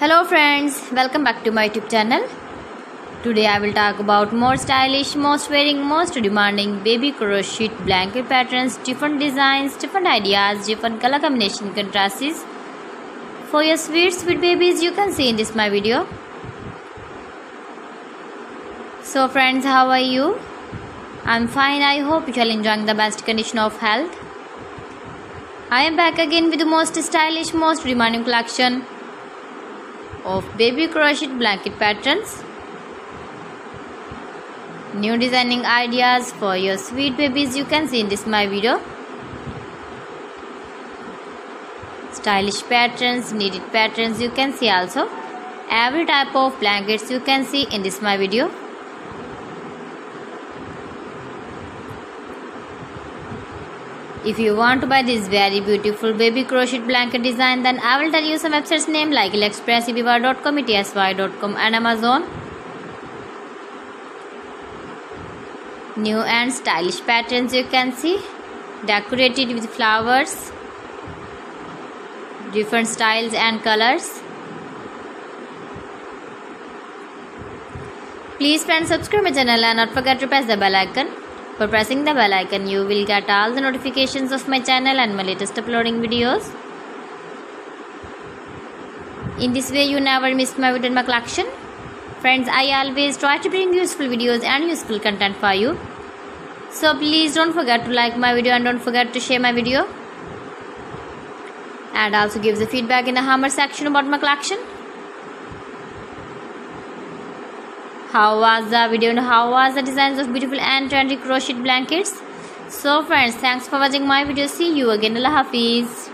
Hello friends, welcome back to my YouTube channel. Today I will talk about more stylish, most wearing, most demanding baby crochet blanket patterns, different designs, different ideas, different color combination contrasts. For your sweet sweet babies you can see in this my video. So friends, how are you? I'm fine. I hope you are enjoying the best condition of health. I am back again with the most stylish, most demanding collection of baby crochet blanket patterns. New designing ideas for your sweet babies you can see in this my video. Stylish patterns, knitted patterns you can see also. Every type of blankets you can see in this my video. If you want to buy this very beautiful baby crochet blanket design, then I will tell you some websites name like AliExpress, ETSY.com and Amazon. New and stylish patterns you can see, decorated with flowers, different styles and colors. Please friends subscribe my channel and not forget to press the bell icon. For pressing the bell icon, you will get all the notifications of my channel and my latest uploading videos. In this way, you never miss my video in my collection. Friends, I always try to bring useful videos and useful content for you. So please don't forget to like my video and don't forget to share my video. And also give the feedback in the hammer section about my collection. How was the video and how was the designs of beautiful and trendy crochet blankets. So friends thanks for watching my video. See you again. Allah hafiz